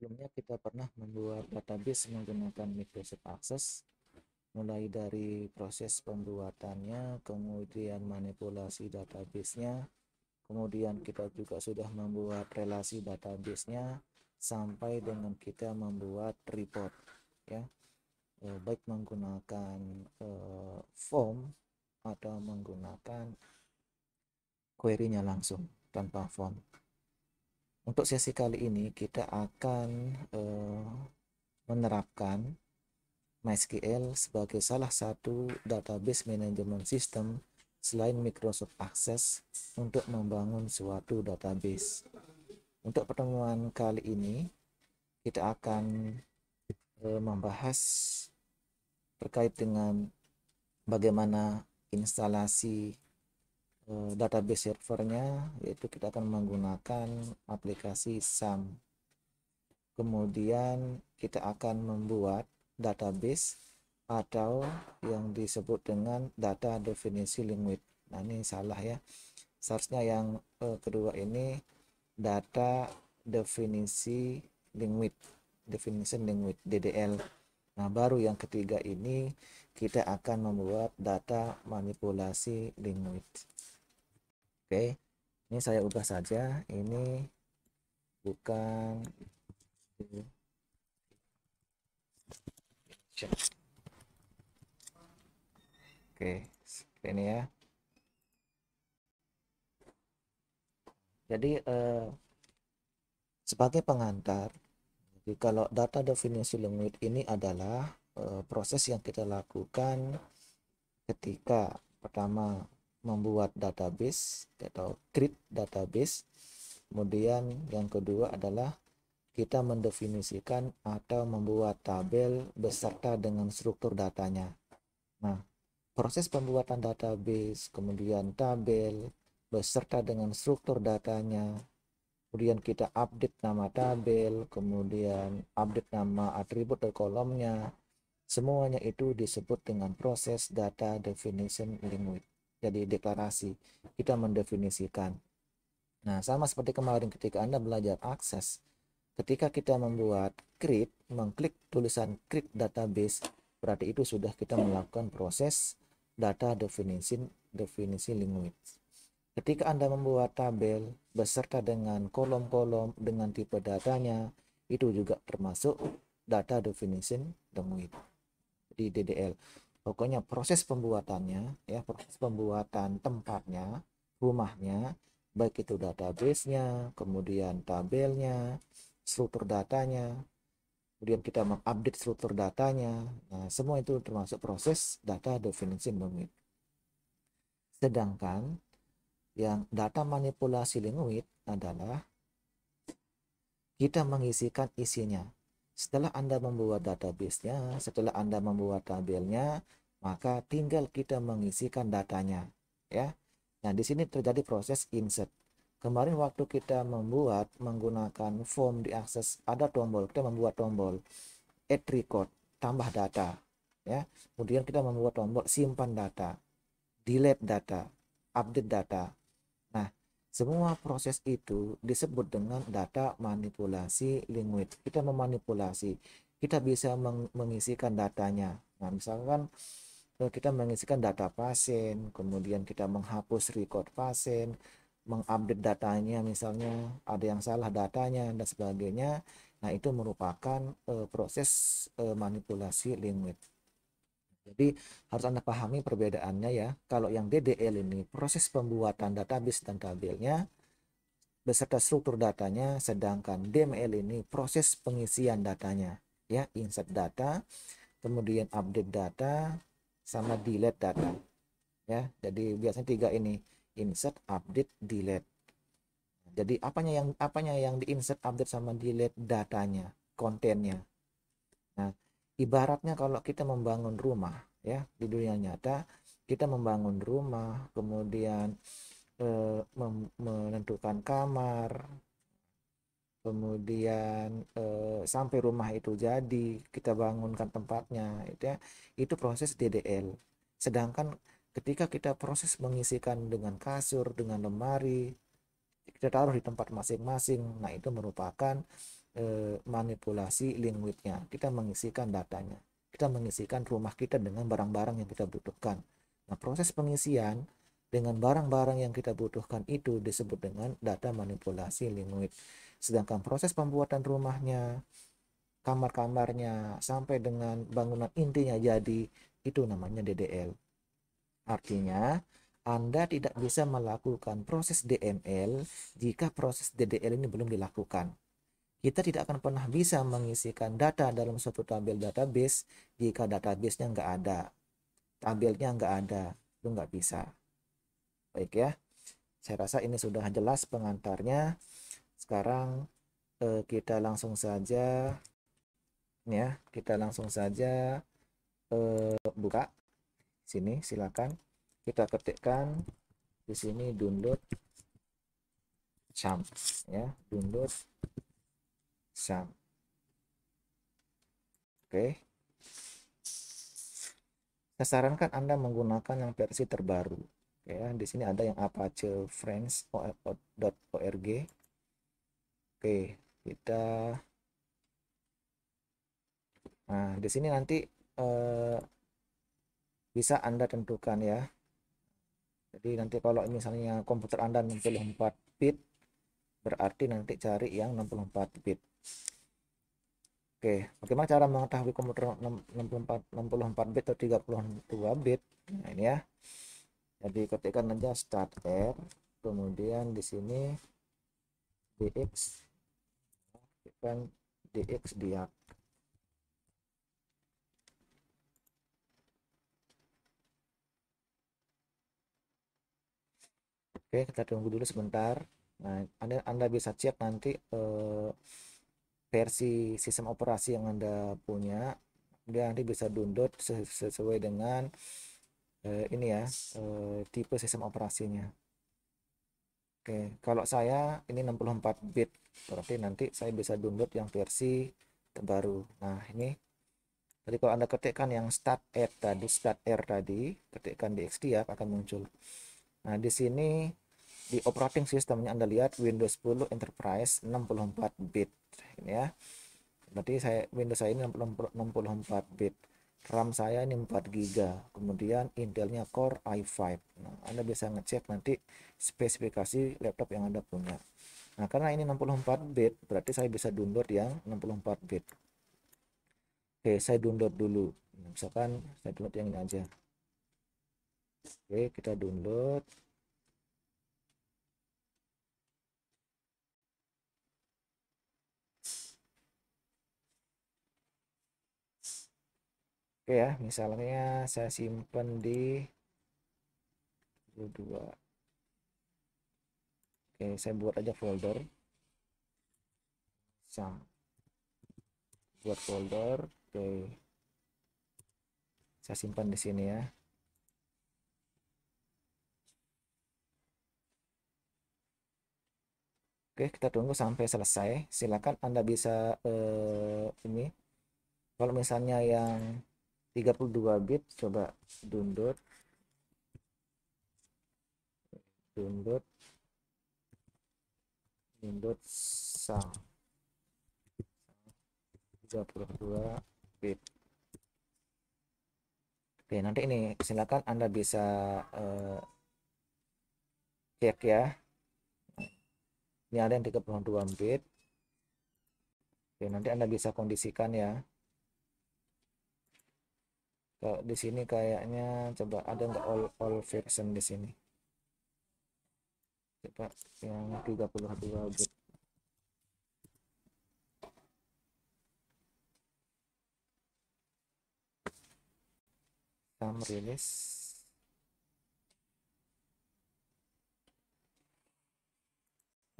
sebelumnya kita pernah membuat database menggunakan Microsoft Access mulai dari proses pembuatannya kemudian manipulasi databasenya kemudian kita juga sudah membuat relasi databasenya sampai dengan kita membuat report ya eh, baik menggunakan eh, form atau menggunakan query-nya langsung tanpa form. Untuk sesi kali ini kita akan uh, menerapkan MySQL sebagai salah satu database management system selain Microsoft Access untuk membangun suatu database. Untuk pertemuan kali ini kita akan uh, membahas terkait dengan bagaimana instalasi Eh, database servernya yaitu kita akan menggunakan aplikasi SAM. Kemudian kita akan membuat database atau yang disebut dengan data definisi language. Nah ini salah ya. Seharusnya yang eh, kedua ini data definisi language definition language DDL nah baru yang ketiga ini kita akan membuat data manipulasi language Oke, ini saya ubah saja. Ini bukan Oke, seperti ini ya. Jadi eh, sebagai pengantar, jadi kalau data definisi language ini adalah eh, proses yang kita lakukan ketika pertama membuat database atau create database. Kemudian yang kedua adalah kita mendefinisikan atau membuat tabel beserta dengan struktur datanya. Nah proses pembuatan database kemudian tabel beserta dengan struktur datanya kemudian kita update nama tabel kemudian update nama atribut dan kolomnya. Semuanya itu disebut dengan proses data definition language jadi deklarasi. Kita mendefinisikan. Nah sama seperti kemarin ketika anda belajar akses ketika kita membuat create mengklik tulisan create database berarti itu sudah kita melakukan proses data definition definisi language ketika anda membuat tabel beserta dengan kolom-kolom dengan tipe datanya itu juga termasuk data definition language di DDL pokoknya proses pembuatannya ya proses pembuatan tempatnya rumahnya baik itu database-nya kemudian tabelnya struktur datanya kemudian kita mengupdate struktur datanya. Nah semua itu termasuk proses data definition language sedangkan yang data manipulasi language adalah kita mengisikan isinya setelah Anda membuat database-nya, setelah Anda membuat tabelnya, maka tinggal kita mengisikan datanya, ya. Nah, di sini terjadi proses insert. Kemarin waktu kita membuat menggunakan form diakses ada tombol, kita membuat tombol add record, tambah data, ya. Kemudian kita membuat tombol simpan data, delete data, update data. Semua proses itu disebut dengan data manipulasi language. Kita memanipulasi, kita bisa meng mengisikan datanya. Nah, misalkan eh, kita mengisikan data pasien, kemudian kita menghapus record pasien, mengupdate datanya misalnya ada yang salah datanya dan sebagainya. Nah, itu merupakan uh, proses uh, manipulasi language. Jadi harus Anda pahami perbedaannya ya. Kalau yang DDL ini proses pembuatan database dan tabelnya beserta struktur datanya, sedangkan DML ini proses pengisian datanya ya, insert data, kemudian update data sama delete data. Ya, jadi biasanya tiga ini insert, update, delete. Jadi apanya yang apanya yang diinsert, update sama delete datanya, kontennya. Nah, ibaratnya kalau kita membangun rumah ya di dunia nyata kita membangun rumah kemudian eh, menentukan kamar kemudian eh, sampai rumah itu jadi kita bangunkan tempatnya itu ya itu proses DDL sedangkan ketika kita proses mengisikan dengan kasur dengan lemari kita taruh di tempat masing-masing nah itu merupakan e, manipulasi linguitnya kita mengisikan datanya. Kita mengisikan rumah kita dengan barang-barang yang kita butuhkan. Nah proses pengisian dengan barang-barang yang kita butuhkan itu disebut dengan data manipulasi linguit sedangkan proses pembuatan rumahnya kamar-kamarnya sampai dengan bangunan intinya jadi itu namanya DDL artinya anda tidak bisa melakukan proses DML jika proses DDL ini belum dilakukan. Kita tidak akan pernah bisa mengisikan data dalam suatu tabel database jika databasenya nggak ada. Tabelnya nggak ada, itu nggak bisa. Baik ya, saya rasa ini sudah jelas pengantarnya. Sekarang eh, kita langsung saja, ya, kita langsung saja eh, buka sini, silakan kita ketikkan di sini download sam ya download sam. Oke. Saya sarankan anda menggunakan yang versi terbaru. Ya di sini ada yang apache friends.org oke kita nah di sini nanti eh, bisa anda tentukan ya. Jadi nanti kalau misalnya komputer anda 64 bit berarti nanti cari yang 64 bit oke bagaimana cara mengetahui komputer 64 64 bit atau 32 bit? Nah ini ya. Jadi ketikkan aja start r kemudian di sini dx ketikkan dx diak. Oke, kita tunggu dulu sebentar. Nah, Anda, Anda bisa cek nanti eh, versi sistem operasi yang Anda punya. Dia nanti bisa download sesuai dengan eh, ini ya, eh, tipe sistem operasinya. Oke, kalau saya ini 64 bit, berarti nanti saya bisa download yang versi terbaru. Nah, ini Jadi kalau Anda ketikkan yang start add tadi, start r tadi, ketikkan di XDiap akan muncul. Nah, di sini di operating systemnya Anda lihat Windows 10 Enterprise 64 bit ini ya. Berarti saya Windows saya ini 64 bit. RAM saya ini 4 GB. Kemudian Intelnya Core i5. Nah, Anda bisa ngecek nanti spesifikasi laptop yang Anda punya. Nah, karena ini 64 bit, berarti saya bisa download yang 64 bit. Oke, saya download dulu. Misalkan saya download yang ini aja. Oke, kita download. Oke ya, misalnya saya simpan di 2. Oke, saya buat aja folder. Sam. Buat folder. Oke. Saya simpan di sini ya. Oke, kita tunggu sampai selesai. Silakan Anda bisa eh, ini. Kalau misalnya yang 32 bit coba download. Download. Download sang 32 bit. Oke nanti ini silakan anda bisa uh, cek ya. Ini ada yang 32 bit. Oke nanti anda bisa kondisikan ya kalau di sini kayaknya coba ada nggak all all version di sini? Coba yang 32 bit Sam rilis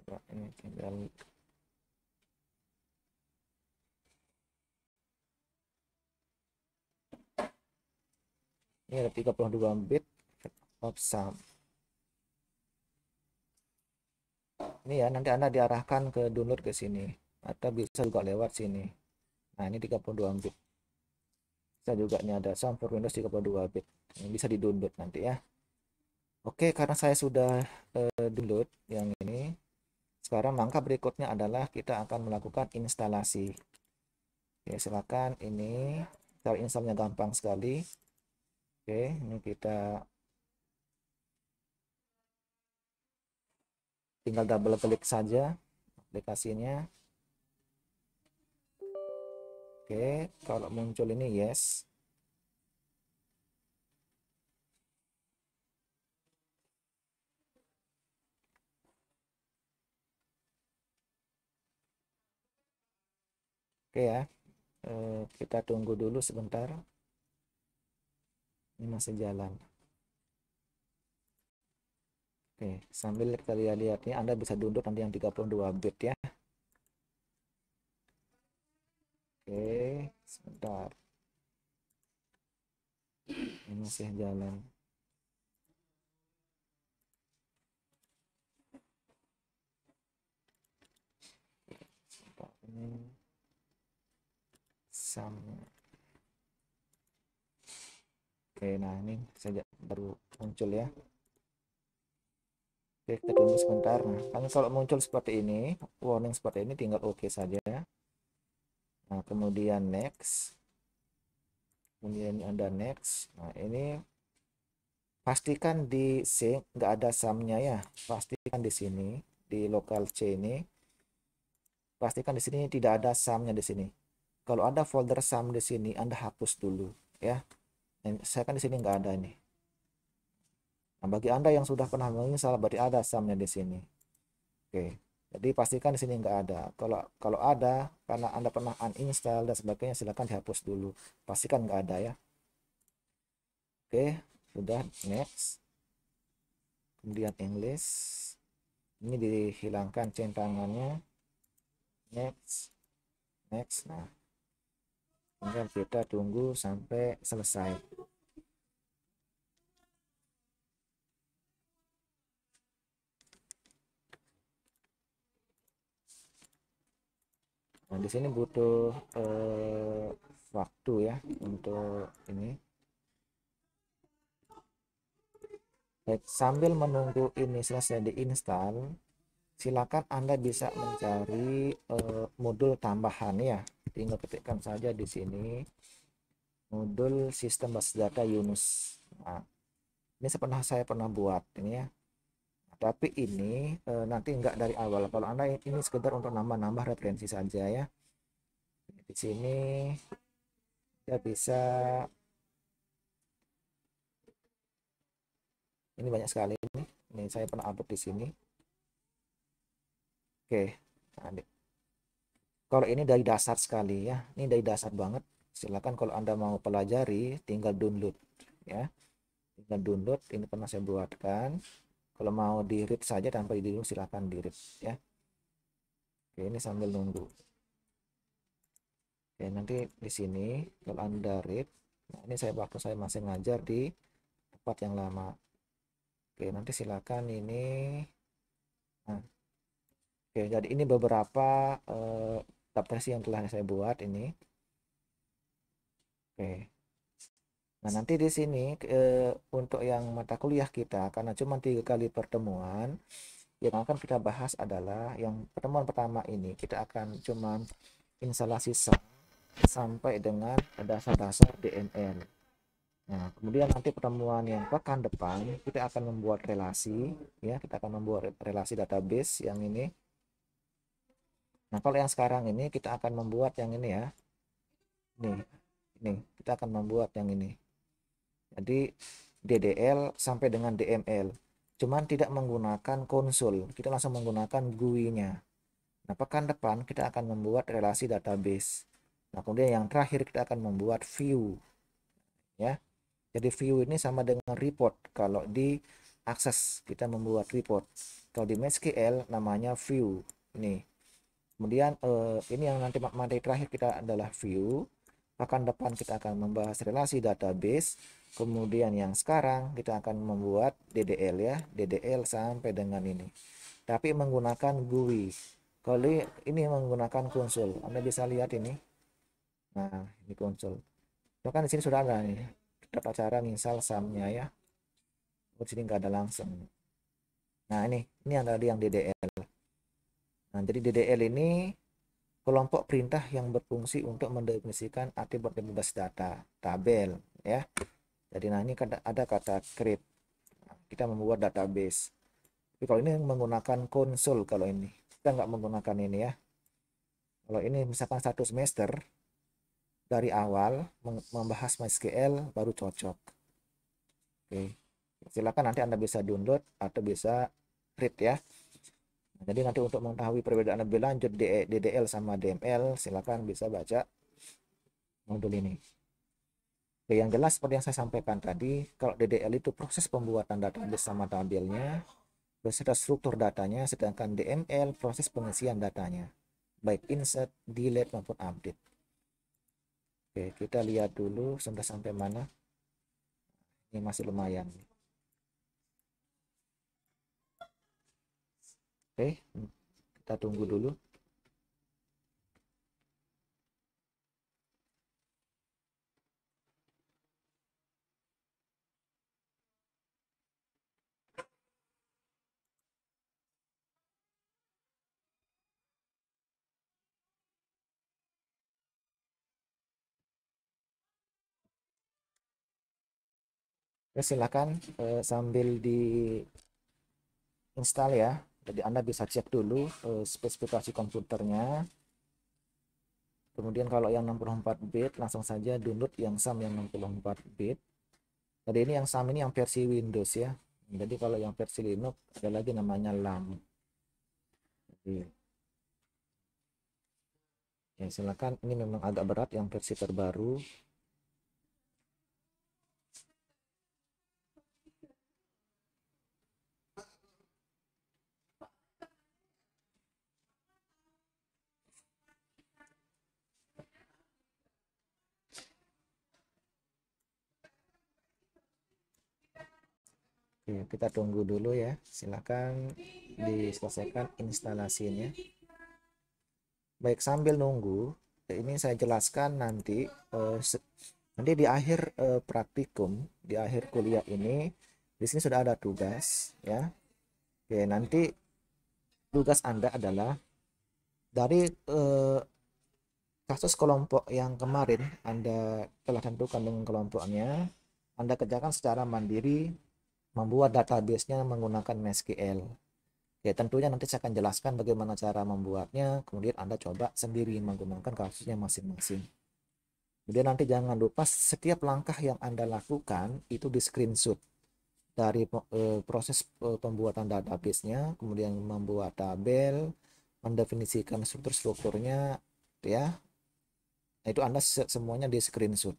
coba ini tinggal ini ada 32 bit. Of sum ini ya nanti anda diarahkan ke download ke sini. Atau bisa juga lewat sini. Nah ini 32 bit. Bisa juga ini ada SAM for Windows 32 bit. Ini bisa di download nanti ya. Oke karena saya sudah uh, download yang ini sekarang langkah berikutnya adalah kita akan melakukan instalasi. Oke silakan ini cara installnya gampang sekali Oke ini kita tinggal double klik saja aplikasinya Oke, kalau muncul ini yes. Oke ya, eh, kita tunggu dulu sebentar. Ini masih jalan. Oke, sambil kalian lihat nih, Anda bisa download nanti yang 32 bit ya. Oke, sebentar. Ini masih jalan. Ini sama. Oke, nah ini saja baru muncul ya. Oke, kita tunggu sebentar. Nah, kan kalau muncul seperti ini, warning seperti ini tinggal oke okay saja. Nah kemudian next. Kemudian ada next. Nah ini pastikan di C nggak ada sumnya ya. Pastikan di sini di lokal C ini pastikan di sini tidak ada sumnya di sini. Kalau ada folder sum di sini anda hapus dulu ya Saya kan di sini nggak ada nih nah bagi anda yang sudah pernah menginstal berarti ada sumnya di sini oke jadi pastikan di sini nggak ada. Kalau kalau ada karena Anda pernah uninstall dan sebagainya silahkan dihapus dulu. Pastikan nggak ada ya. Oke, sudah next. Kemudian English. Ini dihilangkan centangannya. Next. Next. Nah. Tinggal kita tunggu sampai selesai. Nah, di sini butuh eh, waktu ya untuk ini. Baik, sambil menunggu ini selesai diinstal, silakan Anda bisa mencari eh, modul tambahan ya. Tinggal ketikkan saja di sini. Modul sistem basis data Yunus. Nah, ini pernah saya pernah buat ini ya. Tapi ini e, nanti enggak dari awal. Kalau anda ini sekedar untuk nambah-nambah referensi saja ya. Di sini kita bisa ini banyak sekali ini. Ini saya pernah upload di sini oke. Nah, kalau ini dari dasar sekali ya ini dari dasar banget. Silakan kalau anda mau pelajari tinggal download ya. Tinggal download ini pernah saya buatkan. Kalau mau di read saja tanpa di dulu silahkan di read ya. Oke ini sambil nunggu. Oke nanti di sini kalau anda read nah ini saya waktu saya masih ngajar di tempat yang lama. Oke nanti silakan ini oke jadi ini beberapa eh, adaptasi yang telah saya buat ini oke Nah, nanti di sini e, untuk yang mata kuliah kita, karena cuma tiga kali pertemuan, yang akan kita bahas adalah yang pertemuan pertama ini kita akan cuma instalasi sampai dengan dasar-dasar DML. Nah, kemudian nanti pertemuan yang pekan depan kita akan membuat relasi, ya kita akan membuat relasi database yang ini. Nah, kalau yang sekarang ini kita akan membuat yang ini ya. Nih, ini kita akan membuat yang ini. Jadi DDL sampai dengan DML cuman tidak menggunakan konsul kita langsung menggunakan GUI-nya nah pekan depan kita akan membuat relasi database. Nah kemudian yang terakhir kita akan membuat view ya. Jadi view ini sama dengan report. Kalau di akses kita membuat report. Kalau di MySQL namanya view. Ini kemudian eh, ini yang nanti materi terakhir kita adalah view. Akan depan kita akan membahas relasi database. Kemudian yang sekarang kita akan membuat DDL ya DDL sampai dengan ini. Tapi menggunakan GUI. Kalau ini menggunakan konsul. Anda bisa lihat ini. Nah ini konsul. Nah, kan di sini sudah ada nih. Tata cara misal samnya ya. Oh, di sini nggak ada langsung. Nah ini. Ini tadi yang DDL. Nah jadi DDL ini kelompok perintah yang berfungsi untuk mendefinisikan atribut-atribut data tabel ya. Jadi nah ini ada kata create. Kita membuat database. Tapi kalau ini menggunakan konsol kalau ini kita nggak menggunakan ini ya. Kalau ini misalkan satu semester dari awal membahas MySQL baru cocok. Oke, silakan nanti Anda bisa download atau bisa read ya. Jadi nanti untuk mengetahui perbedaan lebih lanjut DDL sama DML, silakan bisa baca modul ini. Oke, yang jelas seperti yang saya sampaikan tadi, kalau DDL itu proses pembuatan database sama tabelnya, beserta struktur datanya, sedangkan DML proses pengisian datanya, baik insert, delete maupun update. Oke, kita lihat dulu sudah sampai mana. Ini masih lumayan. Oke, kita tunggu dulu. ya silakan eh, sambil di install ya jadi anda bisa cek dulu eh, spesifikasi komputernya. Kemudian kalau yang 64 bit langsung saja download yang SAM yang 64 bit. Jadi ini yang SAM ini yang versi Windows ya. Jadi kalau yang versi Linux ada lagi namanya LAM jadi ya silakan. Ini memang agak berat yang versi terbaru Oke, kita tunggu dulu ya. Silakan diselesaikan instalasinya. Baik, sambil nunggu, ini saya jelaskan nanti eh, nanti di akhir eh, praktikum, di akhir kuliah ini di sini sudah ada tugas ya. Oke, nanti tugas Anda adalah dari eh, kasus kelompok yang kemarin Anda telah tentukan dengan kelompoknya, Anda kerjakan secara mandiri membuat database-nya menggunakan MySQL. Ya tentunya nanti saya akan jelaskan bagaimana cara membuatnya, kemudian Anda coba sendiri menggunakan kasusnya masing-masing. Kemudian nanti jangan lupa setiap langkah yang Anda lakukan itu di screenshot dari e, proses e, pembuatan database-nya, kemudian membuat tabel, mendefinisikan struktur-strukturnya, ya. Nah, itu Anda semuanya di screenshot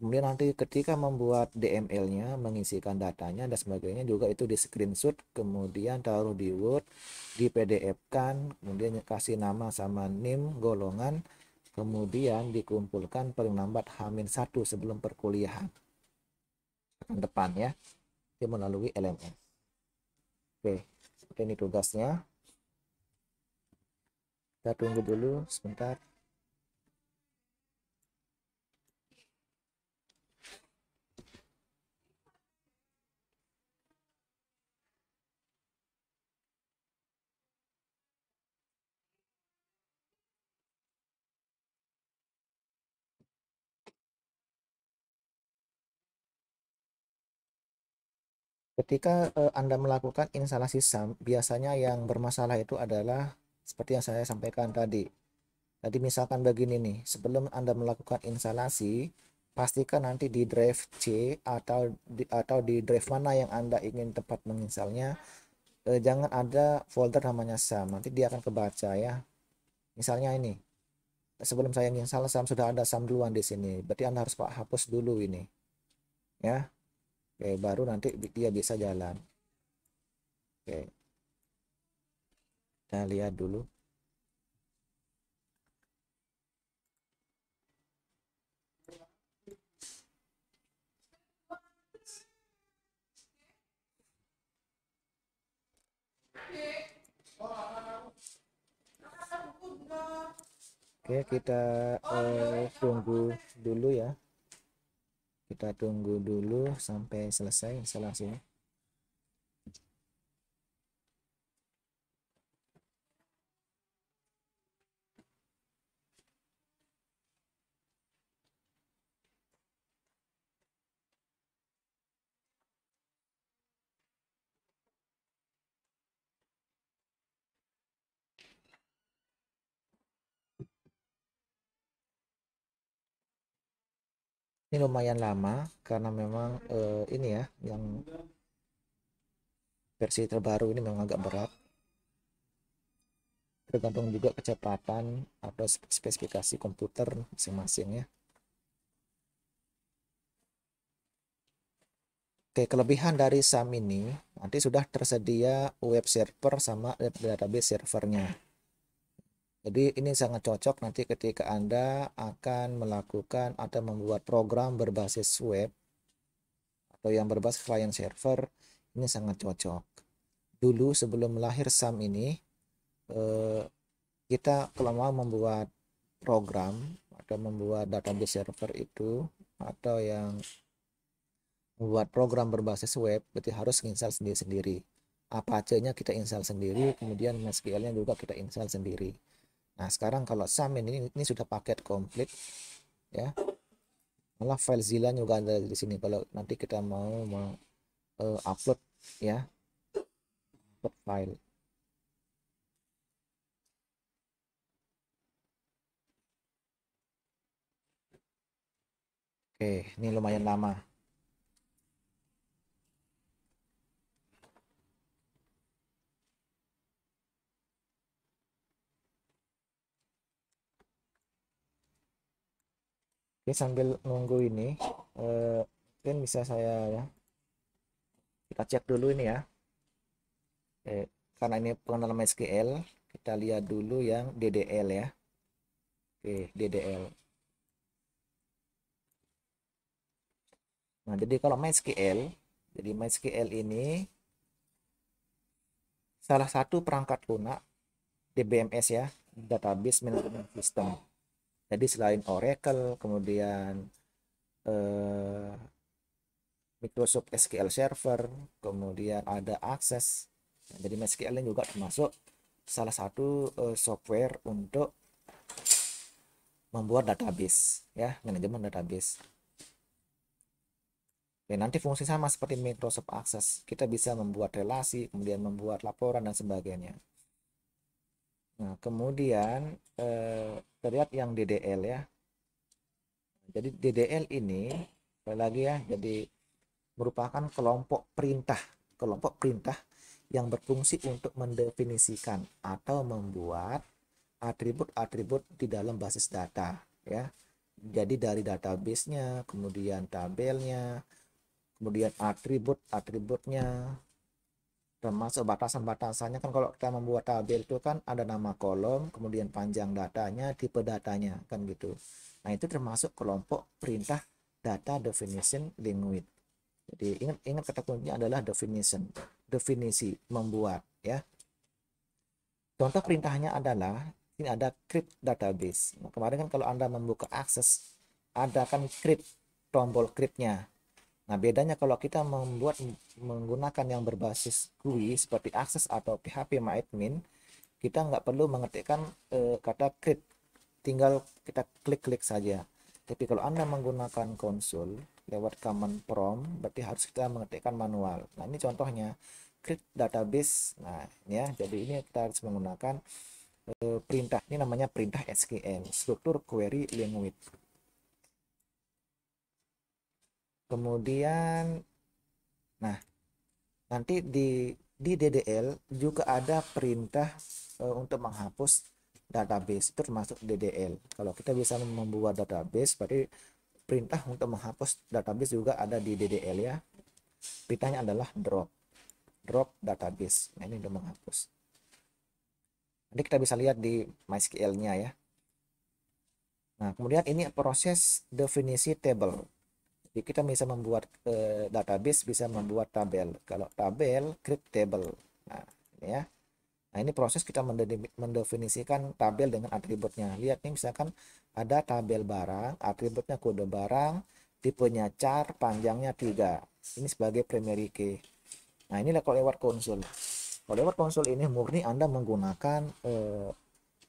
kemudian nanti ketika membuat DML-nya mengisikan datanya dan sebagainya juga itu di screenshot kemudian taruh di Word di PDF-kan kemudian kasih nama sama NIM golongan kemudian dikumpulkan paling lambat Hamin satu sebelum perkuliahan. Depan ya dia melalui LMS oke ini tugasnya. Kita tunggu dulu sebentar Ketika uh, Anda melakukan instalasi SAM, biasanya yang bermasalah itu adalah seperti yang saya sampaikan tadi. Tadi misalkan begini nih, sebelum Anda melakukan instalasi, pastikan nanti di drive C atau di, atau di drive mana yang Anda ingin tempat menginstalnya, eh, jangan ada folder namanya SAM, nanti dia akan kebaca ya. Misalnya ini, sebelum saya install SAM sudah ada SAM duluan di sini, berarti Anda harus hapus dulu ini. Ya, Oke, baru nanti dia bisa jalan. Oke. Kita lihat dulu. Oke, kita uh, tunggu dulu ya. Kita tunggu dulu sampai selesai instalasinya ini lumayan lama karena memang uh, ini ya yang versi terbaru ini memang agak berat tergantung juga kecepatan atau spesifikasi komputer masing-masing ya Oke, kelebihan dari SAM ini nanti sudah tersedia web server sama database servernya. Jadi ini sangat cocok nanti ketika Anda akan melakukan atau membuat program berbasis web atau yang berbasis client server ini sangat cocok. Dulu sebelum lahir SAM ini eh, kita kalau mau membuat program atau membuat database server itu atau yang membuat program berbasis web berarti harus install sendiri-sendiri. Apache-nya kita install sendiri, kemudian MySQL-nya juga kita install sendiri. Nah, sekarang kalau SAM ini ini sudah paket komplit ya. Malah file Zilla juga ada di sini kalau nanti kita mau mau uh, upload ya. Upload file. Oke, ini lumayan lama. Oke, sambil nunggu ini, eh, mungkin bisa saya ya. Kita cek dulu ini ya. Eh, karena ini pengenalan MySQL, kita lihat dulu yang DDL ya. Oke, DDL. Nah, jadi kalau MySQL, jadi MySQL ini salah satu perangkat lunak DBMS ya, Database Management System jadi selain Oracle, kemudian eh, Microsoft SQL Server, kemudian ada Access. Jadi MySQL ini juga termasuk salah satu eh, software untuk membuat database, ya, manajemen database. Oke, nanti fungsi sama seperti Microsoft Access. Kita bisa membuat relasi, kemudian membuat laporan dan sebagainya. Nah, kemudian eh, terlihat yang DDL ya. Jadi DDL ini sekali lagi ya, jadi merupakan kelompok perintah, kelompok perintah yang berfungsi untuk mendefinisikan atau membuat atribut-atribut di dalam basis data ya. Jadi dari database-nya, kemudian tabelnya, kemudian atribut-atributnya, termasuk batasan-batasannya kan kalau kita membuat tabel itu kan ada nama kolom kemudian panjang datanya tipe datanya kan gitu. Nah itu termasuk kelompok perintah data definition language jadi ingat ingat kata kuncinya adalah definition definisi membuat ya. Contoh perintahnya adalah ini ada crypt database. Nah, kemarin kan kalau anda membuka akses ada kan crypt tombol cryptnya Nah, bedanya kalau kita membuat menggunakan yang berbasis GUI seperti Access atau PHP MyAdmin, kita nggak perlu mengetikkan e, kata create, tinggal kita klik-klik saja. Tapi kalau Anda menggunakan konsol lewat command prompt, berarti harus kita mengetikkan manual. Nah, ini contohnya create database. Nah, ya, jadi ini kita harus menggunakan e, perintah. Ini namanya perintah SQL, struktur query language. Kemudian nah nanti di di DDL juga ada perintah e, untuk menghapus database. Termasuk DDL kalau kita bisa membuat database berarti perintah untuk menghapus database juga ada di DDL ya. Perintahnya adalah drop. Drop database. Nah ini untuk menghapus. Nanti kita bisa lihat di MySQL nya ya. Nah kemudian ini proses definisi table jadi kita bisa membuat uh, database, bisa membuat tabel. Kalau tabel, create table. Nah, ini ya. Nah, ini proses kita mendefinisikan tabel dengan atributnya. Lihat nih, misalkan ada tabel barang, atributnya kode barang, tipenya char, panjangnya 3. Ini sebagai primary key. Nah, inilah kalau lewat konsul. Kalau lewat konsul ini murni Anda menggunakan eh,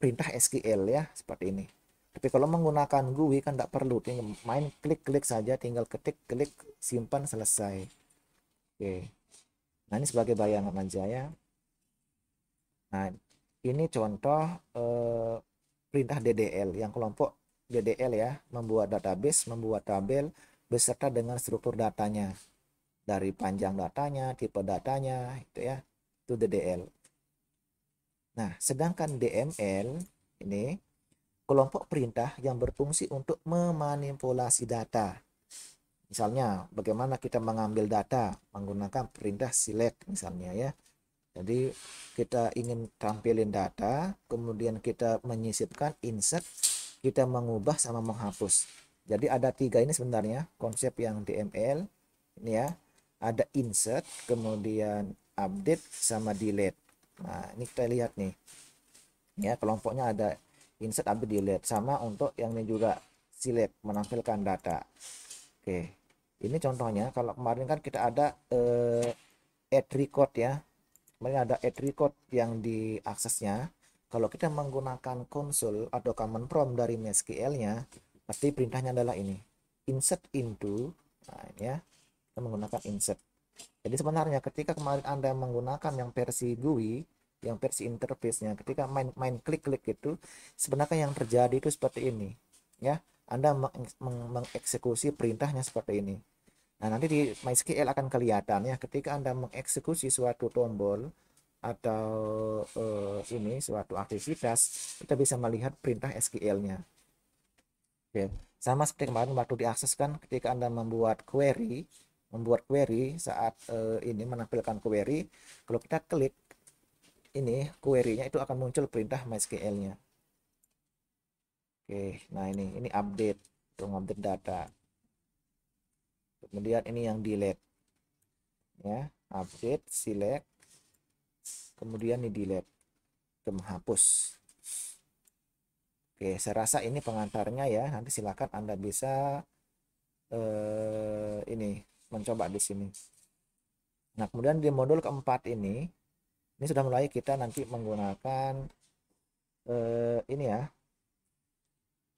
perintah SQL ya, seperti ini. Tapi kalau menggunakan GUI kan tidak perlu, tinggal main klik-klik saja, tinggal ketik, klik, simpan, selesai. Oke. Nah, ini sebagai bayangan aja ya. Nah, ini contoh eh, perintah DDL yang kelompok DDL ya, membuat database, membuat tabel beserta dengan struktur datanya. Dari panjang datanya, tipe datanya, itu ya. Itu DDL. Nah, sedangkan DML ini kelompok perintah yang berfungsi untuk memanipulasi data. Misalnya, bagaimana kita mengambil data menggunakan perintah select misalnya ya. Jadi, kita ingin tampilin data, kemudian kita menyisipkan insert kita mengubah sama menghapus. Jadi ada tiga ini sebenarnya konsep yang DML ini ya. Ada insert, kemudian update sama delete. Nah, ini kita lihat nih. Ya, kelompoknya ada insert, update, delete. Sama untuk yang ini juga select menampilkan data. Oke. Ini contohnya kalau kemarin kan kita ada eh, add record ya. Kemarin ada add record yang diaksesnya kalau kita menggunakan konsol atau command prompt dari MySQL-nya, pasti perintahnya adalah ini. Insert into, nah ini ya, kita menggunakan insert. Jadi sebenarnya ketika kemarin Anda menggunakan yang versi GUI, yang versi interface-nya, ketika main main klik-klik itu, sebenarnya yang terjadi itu seperti ini. Ya, Anda mengeksekusi perintahnya seperti ini. Nah, nanti di MySQL akan kelihatan ya ketika Anda mengeksekusi suatu tombol atau uh, ini suatu aktivitas kita bisa melihat perintah SQL-nya. Oke, sama seperti kemarin waktu diakses kan ketika Anda membuat query, membuat query saat uh, ini menampilkan query, kalau kita klik ini query-nya itu akan muncul perintah MySQL-nya. Oke, nah ini ini update untuk update data. Kemudian ini yang delete. Ya, update, select kemudian di delete ke menghapus oke saya rasa ini pengantarnya ya nanti silakan anda bisa eh, ini mencoba di sini nah kemudian di modul keempat ini ini sudah mulai kita nanti menggunakan eh, ini ya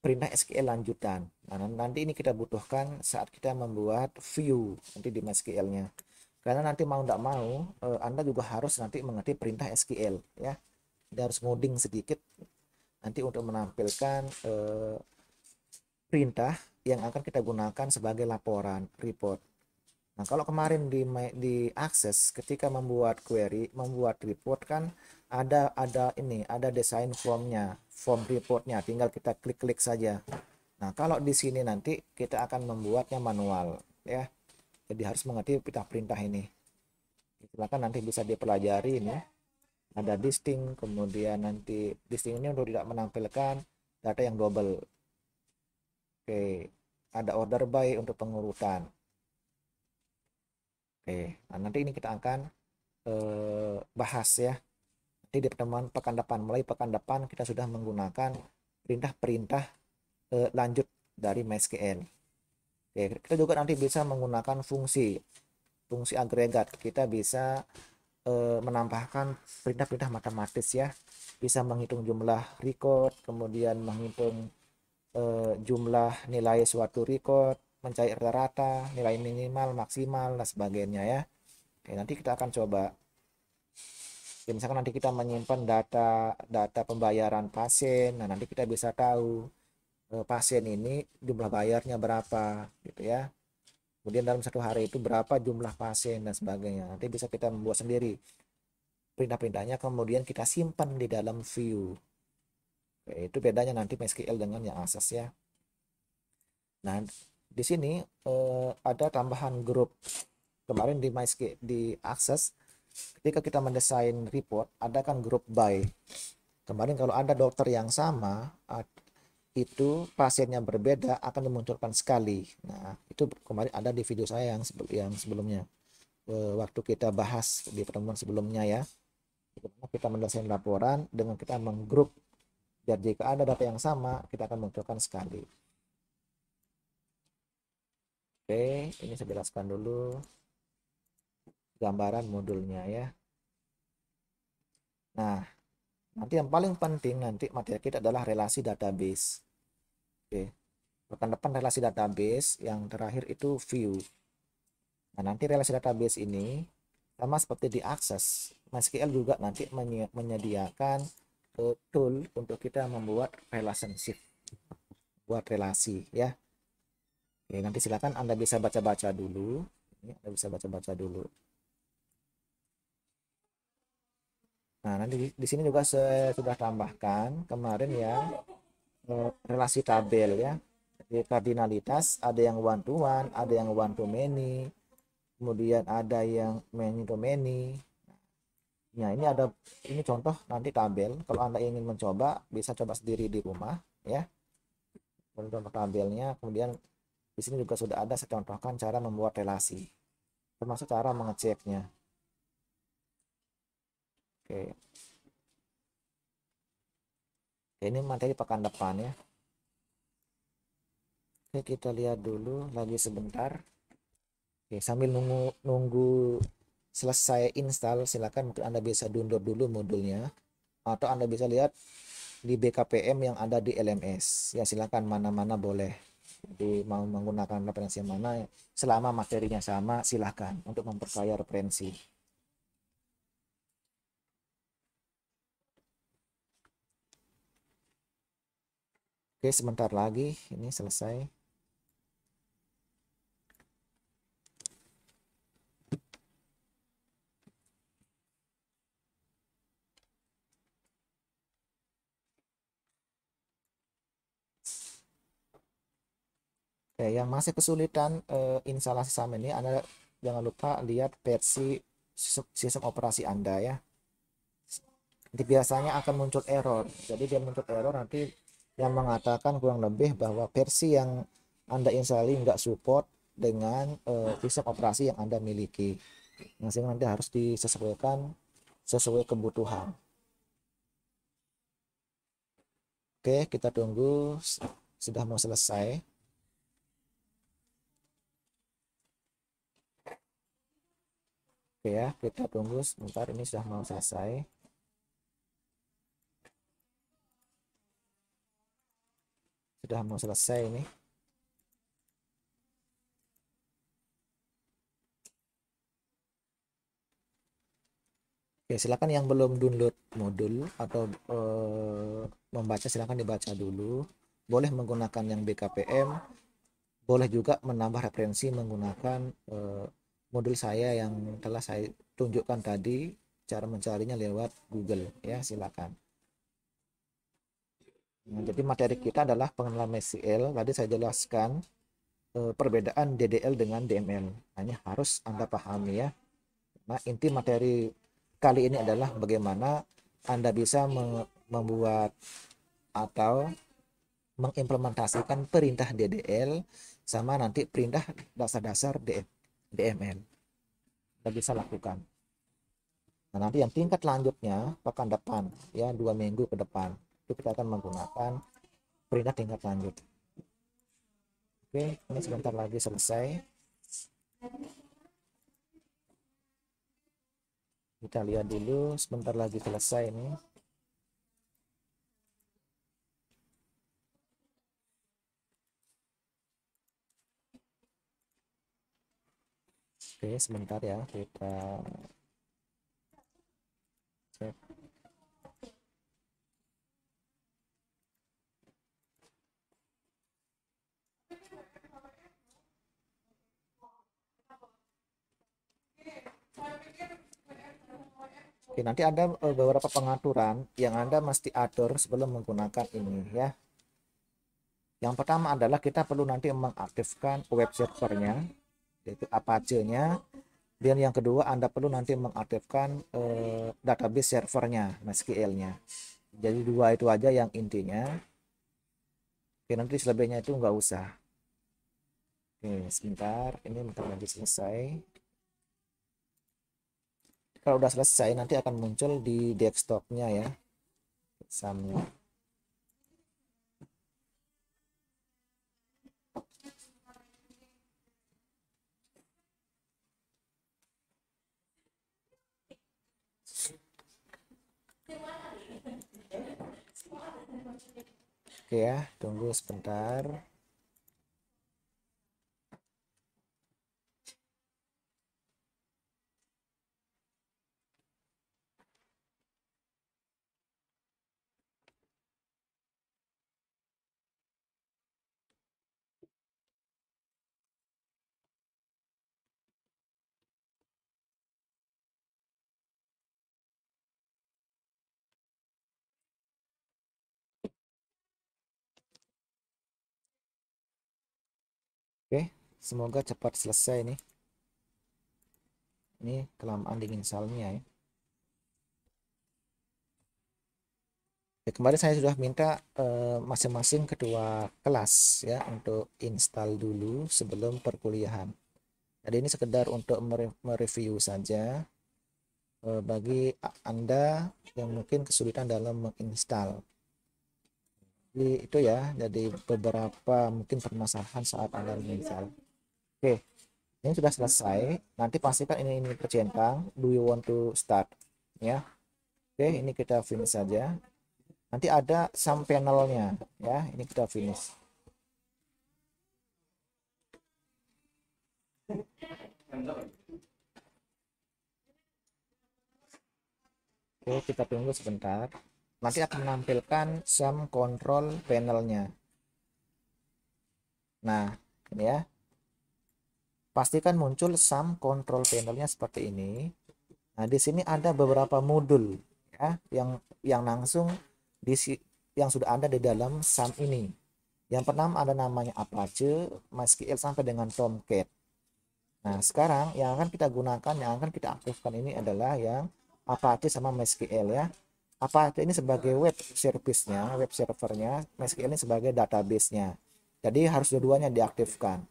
perintah SQL lanjutan. Nah, nanti ini kita butuhkan saat kita membuat view nanti di MySQL nya karena nanti mau tidak mau eh, Anda juga harus nanti mengerti perintah SQL ya. Anda harus ngoding sedikit nanti untuk menampilkan eh, perintah yang akan kita gunakan sebagai laporan report Nah, kalau kemarin di di akses ketika membuat query, membuat report kan ada ada ini, ada desain formnya, form reportnya, tinggal kita klik-klik saja. Nah, kalau di sini nanti kita akan membuatnya manual, ya. Jadi harus mengerti perintah-perintah ini. Silakan nanti bisa dipelajari ini. Ada distinct kemudian nanti distinct ini untuk tidak menampilkan data yang double. Oke ada order by untuk pengurutan oke nah nanti ini kita akan eh, bahas ya nanti di pertemuan pekan depan mulai pekan depan kita sudah menggunakan perintah-perintah eh, lanjut dari MySQL Oke, kita juga nanti bisa menggunakan fungsi fungsi agregat. Kita bisa e, menambahkan perintah-perintah matematis ya. Bisa menghitung jumlah record, kemudian menghitung e, jumlah nilai suatu record, mencari rata-rata, nilai minimal, maksimal, dan sebagainya ya. Oke, nanti kita akan coba. Ya, misalkan nanti kita menyimpan data data pembayaran pasien. Nah nanti kita bisa tahu Eh, pasien ini jumlah bayarnya berapa gitu ya. Kemudian dalam satu hari itu berapa jumlah pasien dan sebagainya. Nanti bisa kita membuat sendiri. Perintah-perintahnya kemudian kita simpan di dalam view. Oke, itu bedanya nanti MySQL dengan yang asas ya. Nah di sini eh, ada tambahan grup kemarin di MySQL di akses ketika kita mendesain report ada kan grup by kemarin kalau ada dokter yang sama itu pasiennya berbeda akan dimunculkan sekali. Nah, itu kemarin ada di video saya yang yang sebelumnya. Waktu kita bahas di pertemuan sebelumnya ya. Kita mendesain laporan dengan kita menggrup dan jika ada data yang sama, kita akan munculkan sekali. Oke, ini saya jelaskan dulu gambaran modulnya ya. Nah, nanti yang paling penting nanti materi kita adalah relasi database. Oke. Rekan depan relasi database, yang terakhir itu view. Nah, nanti relasi database ini sama seperti di akses, MySQL juga nanti menyediakan uh, tool untuk kita membuat relationship, buat relasi ya. Oke, nanti silakan Anda bisa baca-baca dulu. Ini Anda bisa baca-baca dulu. Nah, nanti di, di sini juga saya sudah tambahkan kemarin ya eh, relasi tabel ya. Jadi kardinalitas ada yang one to one, ada yang one to many, kemudian ada yang many to many. Nah, ini ada ini contoh nanti tabel. Kalau Anda ingin mencoba, bisa coba sendiri di rumah ya. Contoh tabelnya, kemudian di sini juga sudah ada saya contohkan cara membuat relasi, termasuk cara mengeceknya. Oke. Oke, ini materi pekan depan ya. Oke, kita lihat dulu lagi sebentar. Oke, sambil nunggu nunggu selesai install, silakan mungkin Anda bisa download dulu modulnya atau Anda bisa lihat di BKPM yang ada di LMS. Ya, silakan mana-mana boleh. Jadi mau menggunakan referensi yang mana selama materinya sama silahkan untuk memperkaya referensi. Oke, sebentar lagi ini selesai. Oke, yang masih kesulitan uh, instalasi SAM ini Anda jangan lupa lihat versi sistem operasi Anda ya. Nanti biasanya akan muncul error. Jadi dia muncul error nanti yang mengatakan kurang lebih bahwa versi yang Anda install nggak support dengan uh, sistem operasi yang Anda miliki. Nah, sehingga nanti harus disesuaikan sesuai kebutuhan. Oke, kita tunggu sudah mau selesai. Oke ya, kita tunggu sebentar ini sudah mau selesai. Sudah mau selesai ini. Oke, silakan yang belum download modul atau e, membaca silakan dibaca dulu. Boleh menggunakan yang BKPM, boleh juga menambah referensi menggunakan e, modul saya yang telah saya tunjukkan tadi cara mencarinya lewat Google ya silakan. Nah, jadi materi kita adalah pengenalan MySQL tadi saya jelaskan eh, perbedaan DDL dengan DML hanya harus anda pahami ya. Nah inti materi kali ini adalah bagaimana anda bisa membuat atau mengimplementasikan perintah DDL sama nanti perintah dasar-dasar DM DML kita bisa lakukan. Nah nanti yang tingkat lanjutnya pekan depan ya dua minggu ke depan itu kita akan menggunakan perintah tingkat lanjut. Oke ini sebentar lagi selesai. Kita lihat dulu sebentar lagi selesai ini Oke, sebentar ya kita cek. Oke, nanti ada eh, beberapa pengaturan yang Anda mesti atur sebelum menggunakan ini ya. Yang pertama adalah kita perlu nanti mengaktifkan web servernya yaitu Apache-nya. Dan yang kedua, Anda perlu nanti mengaktifkan eh, database servernya, MySQL-nya. Jadi dua itu aja yang intinya. Oke, nanti selebihnya itu nggak usah. Oke, sebentar. Ini bentar lagi selesai. Kalau udah selesai, nanti akan muncul di desktopnya ya. Samnya. Oke ya, tunggu sebentar. Oke, semoga cepat selesai nih. Ini kelamaan dingin salnya ya. Ya, kemarin saya sudah minta eh, masing-masing uh, kedua kelas ya untuk install dulu sebelum perkuliahan. Jadi ini sekedar untuk mereview saja uh, bagi Anda yang mungkin kesulitan dalam menginstal jadi itu ya jadi beberapa mungkin permasalahan saat anda menginstal oke. Ini sudah selesai. Nanti pastikan ini ini tercentang do you want to start? Ya. Oke ini kita finish saja. Nanti ada sum panelnya. Ya ini kita finish. Oke, kita tunggu sebentar. Nanti akan menampilkan sum control panelnya. Nah ini ya pastikan muncul sum control panelnya seperti ini nah di sini ada beberapa modul ya yang yang langsung di yang sudah ada di dalam sum ini yang pertama ada namanya Apache MySQL sampai dengan Tomcat nah sekarang yang akan kita gunakan yang akan kita aktifkan ini adalah yang Apache sama MySQL ya apa ini sebagai web service-nya, web servernya, MySQL ini sebagai database-nya. Jadi harus dua-duanya diaktifkan.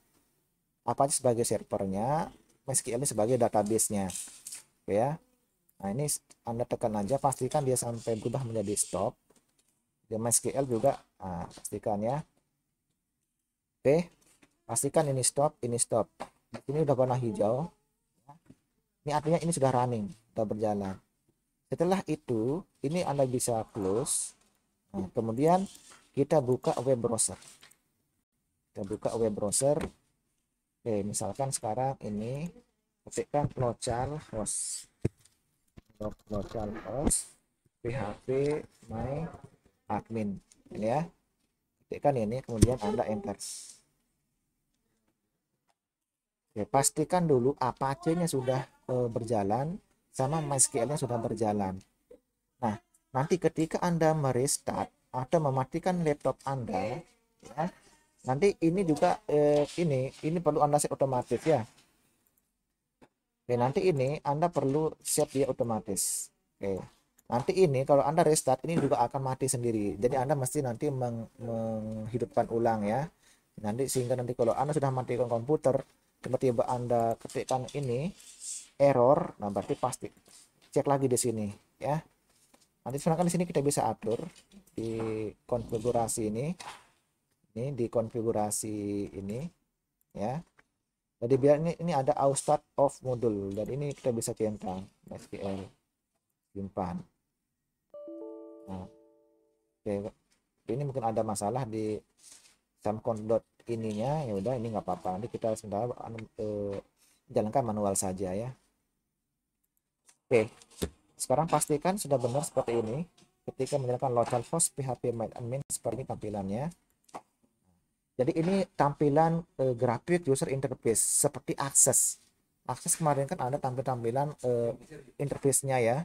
Apa sebagai servernya, MySQL ini sebagai database-nya. Ya. Nah, ini Anda tekan aja pastikan dia sampai berubah menjadi stop. Di MySQL juga nah, pastikan ya. Oke. Pastikan ini stop, ini stop. Ini udah warna hijau. Ini artinya ini sudah running, sudah berjalan setelah itu ini anda bisa close nah, kemudian kita buka web browser kita buka web browser oke misalkan sekarang ini ketikkan localhost localhost php my admin ini ya ketikkan ini kemudian anda enter Oke, pastikan dulu Apache-nya sudah e, berjalan sama MySQL-nya sudah berjalan. Nah, nanti ketika Anda merestart atau mematikan laptop Anda, ya, nanti ini juga eh, ini ini perlu Anda set otomatis ya. Oke, nanti ini Anda perlu set dia otomatis. Oke. Nanti ini kalau Anda restart ini juga akan mati sendiri. Jadi Anda mesti nanti meng menghidupkan ulang ya. Nanti sehingga nanti kalau Anda sudah matikan komputer, tiba-tiba Anda ketikkan ini error nah berarti pasti cek lagi di sini ya nanti sebenarnya di sini kita bisa atur di konfigurasi ini ini di konfigurasi ini ya. Jadi biar ini ini ada start of modul dan ini kita bisa centang SQL simpan. Nah oke. Ini mungkin ada masalah di samcon.ininya ininya ya udah ini nggak apa-apa. Nanti kita sebentar eh, jalankan manual saja ya. Oke, sekarang pastikan sudah benar seperti ini. Ketika menyalakan localhost php admin seperti tampilannya. Jadi ini tampilan e, grafik user interface seperti akses. Akses kemarin kan ada tampilan-tampilan e, interface-nya ya.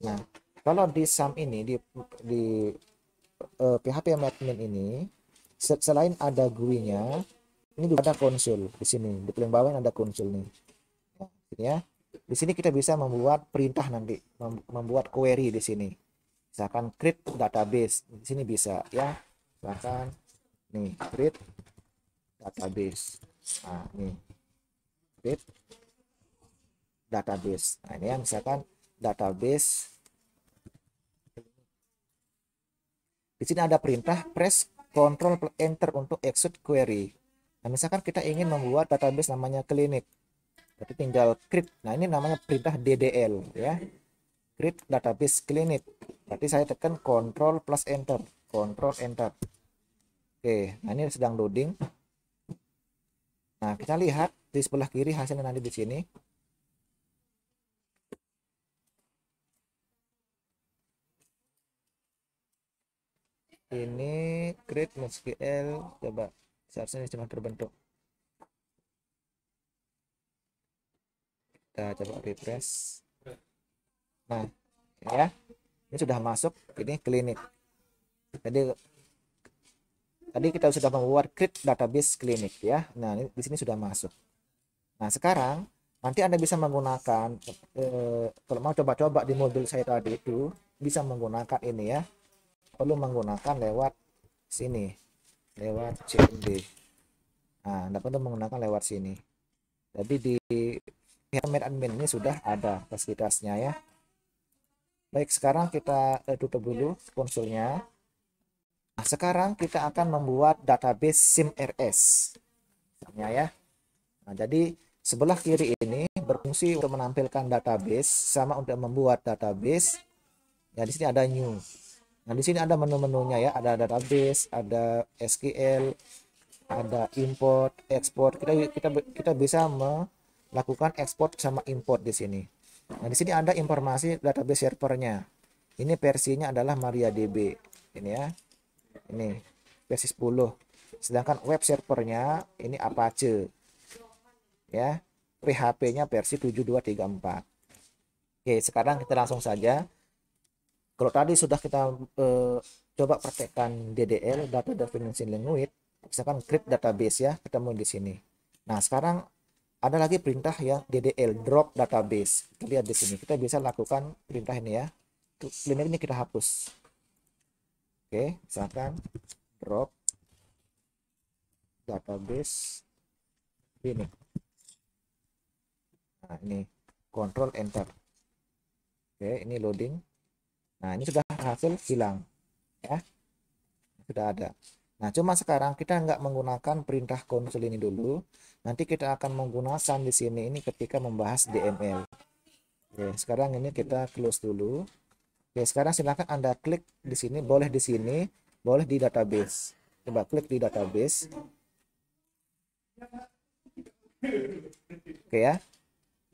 Nah, kalau di SAM ini di di e, PHP admin ini selain ada GUI-nya, ini juga ada konsul di sini. Di paling bawah ada konsul nih. Ya di sini kita bisa membuat perintah nanti, membuat query di sini. Misalkan create database, di sini bisa ya. Misalkan nih create database. Nah, nih create database. Nah, ini ya misalkan database Di sini ada perintah press Ctrl Enter untuk execute query. Nah, misalkan kita ingin membuat database namanya klinik. Jadi tinggal create. Nah, ini namanya perintah DDL ya. Create database clinic. Berarti saya tekan Ctrl plus Enter. Ctrl Enter. Oke, nah ini sedang loading. Nah, kita lihat di sebelah kiri hasilnya nanti di sini. Ini create MySQL coba seharusnya cuma terbentuk. Kita coba refresh. Nah, ya. Ini sudah masuk ini klinik. Jadi Tadi kita sudah membuat create database klinik ya. Nah, di sini sudah masuk. Nah, sekarang nanti Anda bisa menggunakan eh, kalau mau coba-coba di modul saya tadi itu bisa menggunakan ini ya. Perlu menggunakan lewat sini. Lewat CMD. Nah, Anda perlu menggunakan lewat sini. Jadi di pihak admin ini sudah ada fasilitasnya ya. Baik, sekarang kita eh, tutup dulu konsulnya. Nah, sekarang kita akan membuat database SIMRS. Misalnya ya. Nah, jadi sebelah kiri ini berfungsi untuk menampilkan database sama untuk membuat database. Ya, di sini ada new. Nah, di sini ada menu-menunya ya, ada database, ada SQL, ada import, export. Kita kita kita bisa melakukan export sama import di sini. Nah, di sini ada informasi database servernya. Ini versinya adalah MariaDB. Ini ya ini versi 10 sedangkan web servernya ini Apache. Ya PHP-nya versi 7234 oke sekarang kita langsung saja. Kalau tadi sudah kita eh, coba praktekkan DDL data definition language. Misalkan create database ya ketemu di sini. Nah sekarang ada lagi perintah yang DDL drop database. Kita lihat di sini. Kita bisa lakukan perintah ini ya. Ini kita hapus Oke, misalkan drop database ini. Nah, ini control enter. Oke, ini loading. Nah, ini sudah hasil hilang ya. Sudah ada. Nah, cuma sekarang kita nggak menggunakan perintah konsul ini dulu. Nanti kita akan menggunakan di sini ini ketika membahas DML. Oke, sekarang ini kita close dulu. Oke, sekarang silakan Anda klik di sini, boleh di sini, boleh di database. Coba klik di database. Oke ya.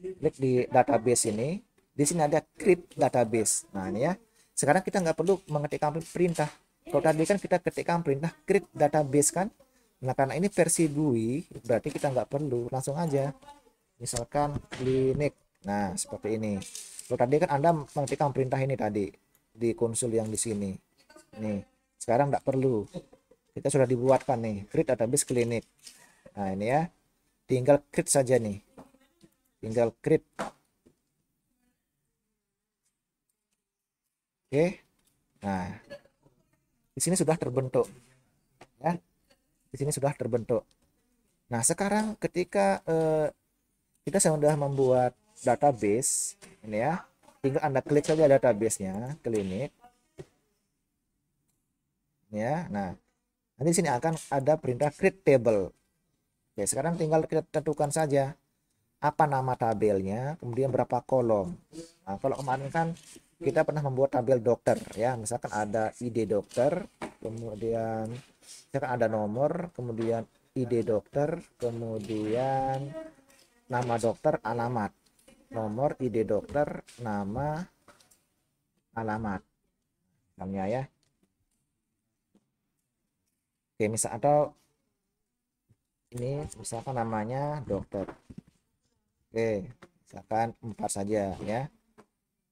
Klik di database ini. Di sini ada create database. Nah, ini ya. Sekarang kita nggak perlu mengetikkan perintah. Kalau tadi kan kita ketikkan perintah create database kan. Nah, karena ini versi GUI, berarti kita nggak perlu. Langsung aja. Misalkan klinik. Nah, seperti ini. Kalau tadi kan Anda mengetikkan perintah ini tadi di konsul yang di sini. Nih, sekarang tidak perlu. Kita sudah dibuatkan nih, create database klinik. Nah, ini ya. Tinggal create saja nih. Tinggal create. Oke. Nah, di sini sudah terbentuk. Ya. Di sini sudah terbentuk. Nah, sekarang ketika eh, kita sudah membuat database ini ya. Tinggal anda klik saja databasenya klinik. Ya nah nanti sini akan ada perintah create table. Oke sekarang tinggal kita tentukan saja apa nama tabelnya kemudian berapa kolom. Nah kalau kemarin kan kita pernah membuat tabel dokter ya. Misalkan ada id dokter kemudian misalkan ada nomor kemudian id dokter kemudian nama dokter alamat nomor id dokter nama alamat. Namanya ya. Oke misal atau ini misalkan namanya dokter. Oke misalkan empat saja ya.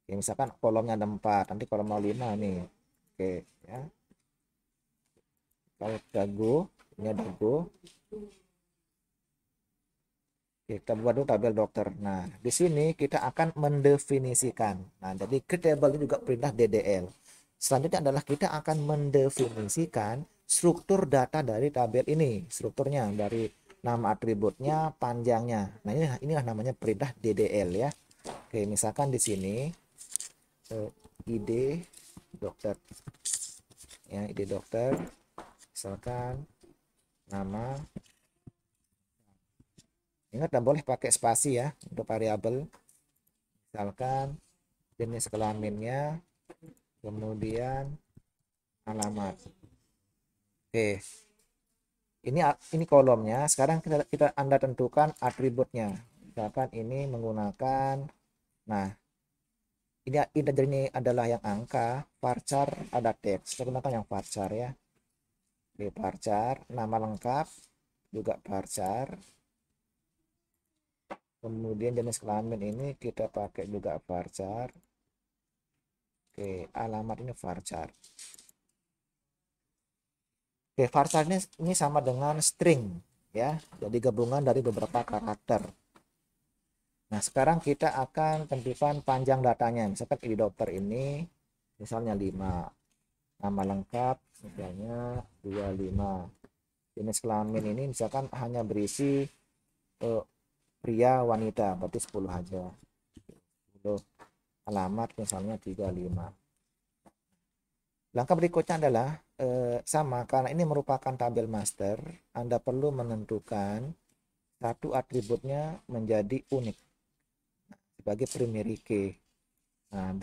Oke misalkan kolomnya ada empat nanti kolom mau lima nih. Oke ya. Kalau dagu ini ada dagu kita buat dulu tabel dokter. Nah, di sini kita akan mendefinisikan. Nah, jadi create table ini juga perintah DDL. Selanjutnya adalah kita akan mendefinisikan struktur data dari tabel ini. Strukturnya dari nama atributnya, panjangnya. Nah, ini inilah namanya perintah DDL ya. Oke, misalkan di sini eh, ID dokter. Ya, ID dokter. Misalkan nama Ingat dan boleh pakai spasi ya untuk variabel. Misalkan jenis kelaminnya, kemudian alamat. Oke. ini ini kolomnya sekarang kita, kita anda tentukan atributnya misalkan ini menggunakan nah ini integer ini adalah yang angka varchar ada teks kita gunakan yang varchar ya oke varchar nama lengkap juga varchar kemudian jenis kelamin ini kita pakai juga varchar oke alamat ini varchar Oke, varchar ini, ini sama dengan string ya. Jadi gabungan dari beberapa karakter. Nah, sekarang kita akan tentukan panjang datanya. Misalkan id dokter ini misalnya 5. Nama lengkap misalnya 25. Jenis kelamin ini misalkan hanya berisi eh, pria wanita, berarti 10 aja. 10. Alamat misalnya 35. Langkah berikutnya adalah eh, sama karena ini merupakan tabel master, Anda perlu menentukan satu atributnya menjadi unik sebagai primary key. Nah,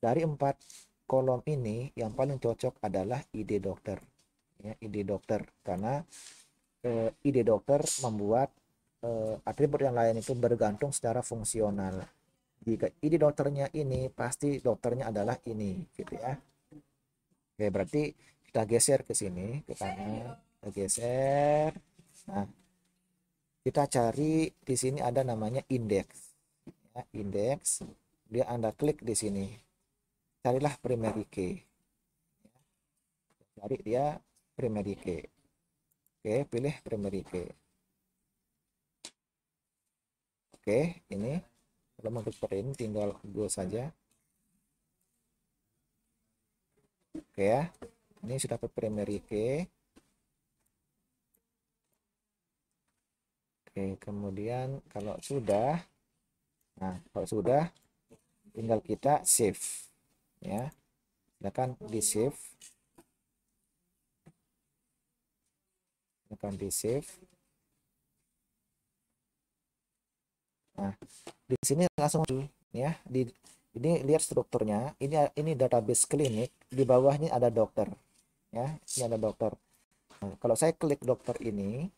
dari empat kolom ini yang paling cocok adalah ide dokter. Ya, ide dokter karena eh, ide dokter membuat eh, atribut yang lain itu bergantung secara fungsional. Jika ide dokternya ini pasti dokternya adalah ini, gitu ya. Oke, berarti kita geser ke sini, ke kanan. Kita geser. Nah, kita cari di sini ada namanya indeks. Ya, indeks. Dia Anda klik di sini. Carilah primary key. Cari dia primary key. Oke, pilih primary key. Oke, ini kalau mau ini tinggal go saja. Oke ya. Ini sudah ke primary key. Oke, kemudian kalau sudah Nah, kalau sudah tinggal kita save ya. Silakan di save. Silakan di save. Nah, di sini langsung ya di ini lihat strukturnya. Ini ini database klinik di bawahnya ada dokter ya ini ada dokter. Nah, kalau saya klik dokter ini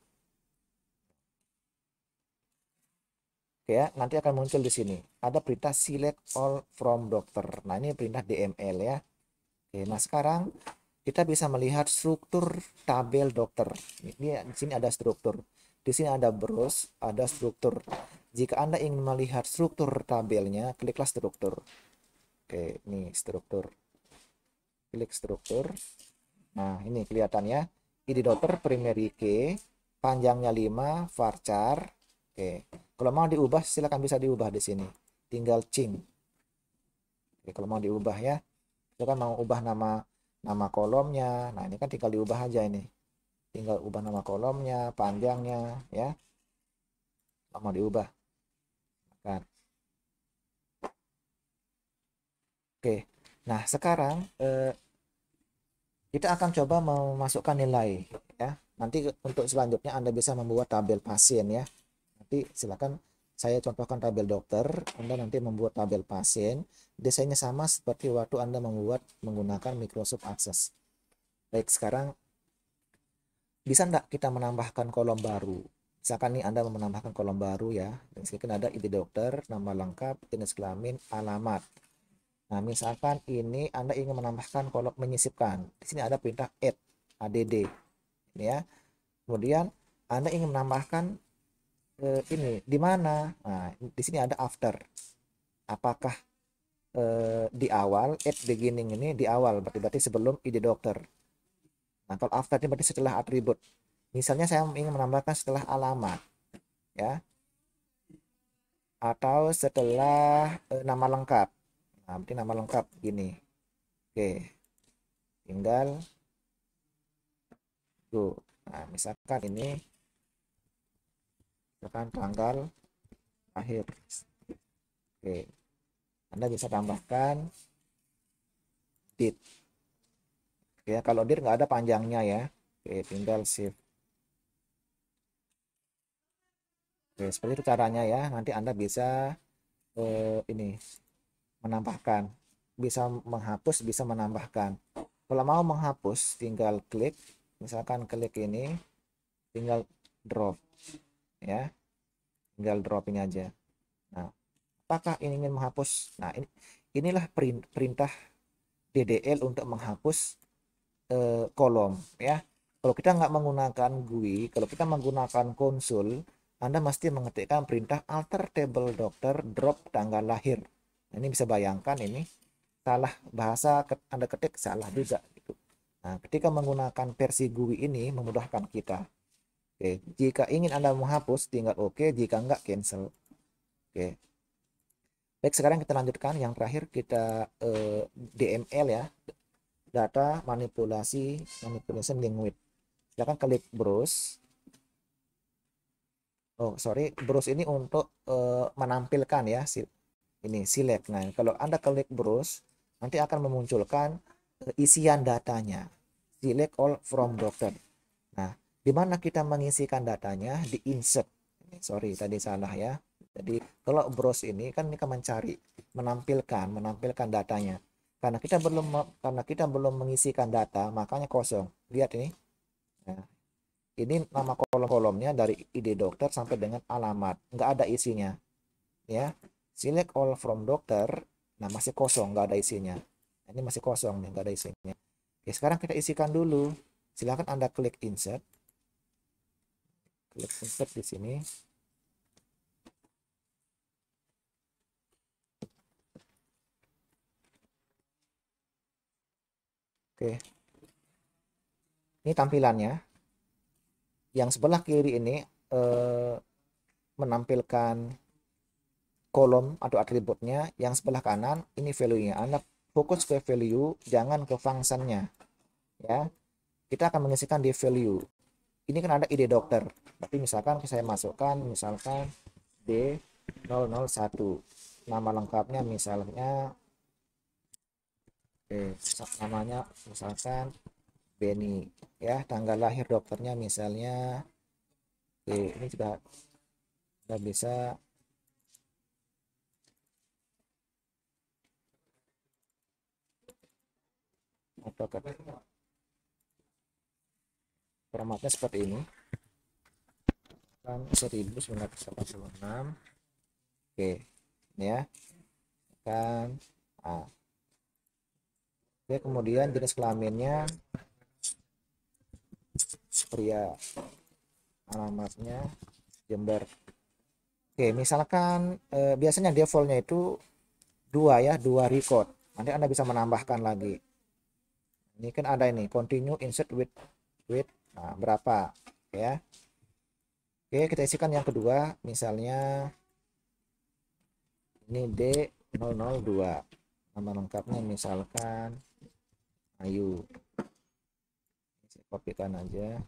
ya nanti akan muncul di sini. Ada perintah select all from dokter. Nah ini perintah DML ya. Oke nah sekarang kita bisa melihat struktur tabel dokter. Ini di sini ada struktur. Di sini ada browse ada struktur jika Anda ingin melihat struktur tabelnya, kliklah struktur. Oke, ini struktur. Klik struktur. Nah, ini kelihatan ya. ID dokter primary key, panjangnya 5, varchar. Oke. Kalau mau diubah, silakan bisa diubah di sini. Tinggal ching. Oke, kalau mau diubah ya. Silakan mau ubah nama nama kolomnya. Nah, ini kan tinggal diubah aja ini. Tinggal ubah nama kolomnya, panjangnya ya. Kalau mau diubah. Kan. Oke, nah sekarang eh, kita akan coba memasukkan nilai ya. Nanti untuk selanjutnya Anda bisa membuat tabel pasien ya. Nanti silakan saya contohkan tabel dokter, Anda nanti membuat tabel pasien. Desainnya sama seperti waktu Anda membuat menggunakan Microsoft Access. Baik, sekarang bisa enggak kita menambahkan kolom baru? Misalkan nih Anda menambahkan kolom baru ya. Misalkan ada ide dokter, nama lengkap, jenis kelamin, alamat. Nah, misalkan ini Anda ingin menambahkan kolom menyisipkan. Di sini ada perintah add, add. Ini ya. Kemudian Anda ingin menambahkan eh, ini di mana? Nah, di sini ada after. Apakah eh, di awal, at beginning ini di awal, berarti, berarti sebelum ide dokter. Nah, kalau after ini berarti setelah atribut. Misalnya saya ingin menambahkan setelah alamat, ya, atau setelah e, nama lengkap. Berarti nama lengkap gini. Oke, tinggal go. Nah, misalkan ini, misalkan tanggal akhir. Oke, Anda bisa tambahkan date. Ya, kalau dir nggak ada panjangnya ya. Oke, tinggal save. Oke, seperti itu caranya ya. Nanti Anda bisa eh, ini menambahkan, bisa menghapus, bisa menambahkan. Kalau mau menghapus, tinggal klik, misalkan klik ini, tinggal drop ya. Tinggal drop ini aja. Nah apakah ini ingin menghapus? Nah ini inilah perintah DDL untuk menghapus eh, kolom ya. Kalau kita nggak menggunakan GUI kalau kita menggunakan konsul anda mesti mengetikkan perintah alter table dokter drop tanggal lahir nah, ini bisa bayangkan ini salah bahasa Anda ketik salah juga gitu Nah, ketika menggunakan versi GUI ini memudahkan kita. Oke, jika ingin Anda menghapus tinggal oke, jika enggak cancel. Oke. Baik, sekarang kita lanjutkan yang terakhir kita eh, DML ya. Data manipulasi manipulation language. Silakan klik browse. Oh, sorry, browse ini untuk eh, menampilkan ya ini select. Nah, kalau Anda klik browse nanti akan memunculkan isian datanya. Select all from doctor. Nah di mana kita mengisikan datanya? Di insert. Sorry tadi salah ya. Jadi kalau browse ini kan ini kan mencari menampilkan menampilkan datanya. Karena kita belum karena kita belum mengisikan data makanya kosong. Lihat ini. Nah, ini nama kolom-kolomnya dari id dokter sampai dengan alamat. Nggak ada isinya. Ya select all from dokter. Nah masih kosong nggak ada isinya. Ini masih kosong nih nggak ada isinya. Oke sekarang kita isikan dulu. Silahkan anda klik insert. Klik insert di sini. Oke. Ini tampilannya yang sebelah kiri ini eh, menampilkan kolom atau atributnya yang sebelah kanan ini value-nya. Anda fokus ke value jangan ke fungsinya ya kita akan mengisikan di value. Ini kan ada ide dokter. Tapi misalkan saya masukkan misalkan D001 nama lengkapnya misalnya eh namanya misalkan Benny ya tanggal lahir dokternya misalnya oke ini juga kita bisa. Apakah formatnya seperti ini. Kan 1986 oke ini ya. Kan ah. oke kemudian jenis kelaminnya pria alamatnya Jember. Oke misalkan eh, biasanya defaultnya itu dua ya dua record. Nanti anda bisa menambahkan lagi. Ini kan ada ini continue insert with with nah, berapa ya. Oke kita isikan yang kedua. Misalnya ini D002 nama lengkapnya misalkan Ayu kopikan aja.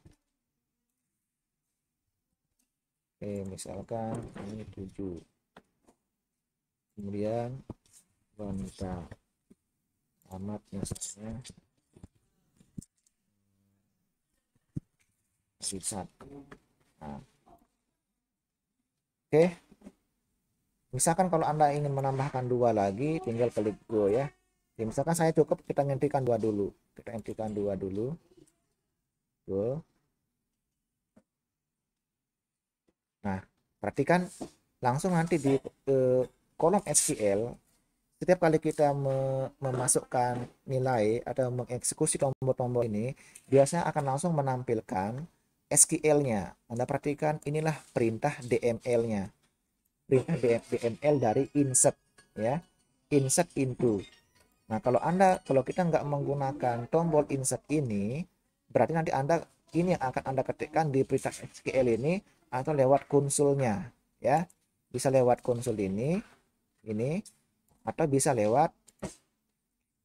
Oke misalkan ini 7 kemudian wanita. Amat misalnya. Satu. Nah. oke. Misalkan kalau anda ingin menambahkan dua lagi tinggal klik go ya. Oke, misalkan saya cukup kita ngentikan dua dulu. Kita ngentikan dua dulu go nah perhatikan langsung nanti di eh, kolom SQL setiap kali kita memasukkan nilai atau mengeksekusi tombol-tombol ini biasanya akan langsung menampilkan SQL-nya. Anda perhatikan inilah perintah DML-nya. Perintah DML dari insert ya. Insert into. Nah, kalau Anda kalau kita nggak menggunakan tombol insert ini, berarti nanti Anda ini yang akan Anda ketikkan di perintah SQL ini atau lewat konsulnya ya. Bisa lewat konsul ini ini atau bisa lewat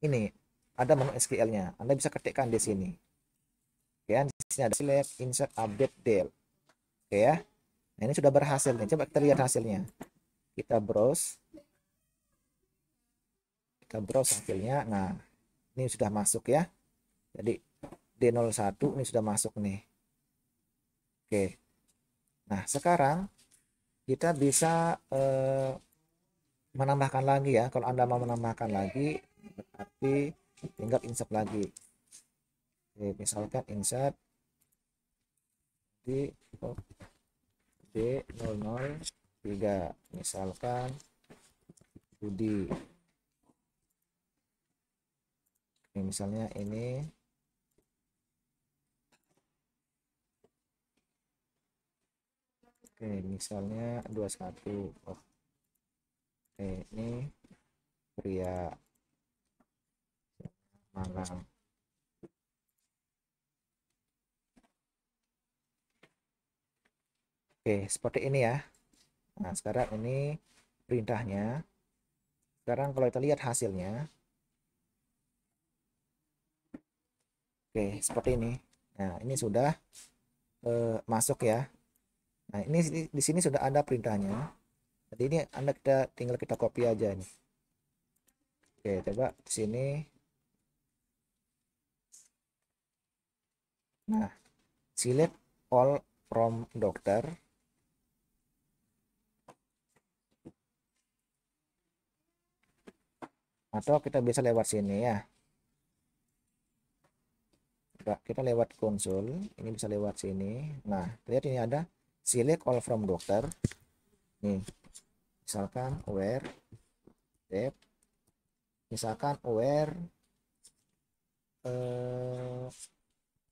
ini. Ada menu SQL-nya. Anda bisa ketikkan di sini. Ya di sini ada select insert update del oke ya. Nah ini sudah berhasil nih coba kita lihat hasilnya. Kita browse. Kita browse hasilnya. Nah ini sudah masuk ya. Jadi D01 ini sudah masuk nih. Oke. Nah sekarang kita bisa eh, menambahkan lagi ya. Kalau anda mau menambahkan lagi berarti tinggal insert lagi. Oke, misalkan insert di oh, D003 misalkan Budi. Oke, misalnya ini Oke, misalnya 21 oh. Oke, ini pria Malang Oke, seperti ini ya. Nah, sekarang ini perintahnya. Sekarang kalau kita lihat hasilnya. Oke, seperti ini. Nah, ini sudah eh, masuk ya. Nah, ini di sini sudah ada perintahnya. Jadi ini Anda kita tinggal kita copy aja nih. Oke, coba di sini. Nah, select all from doctor atau kita bisa lewat sini ya kita lewat konsul ini bisa lewat sini nah lihat ini ada select all from dokter. Nih misalkan where tab misalkan where eh,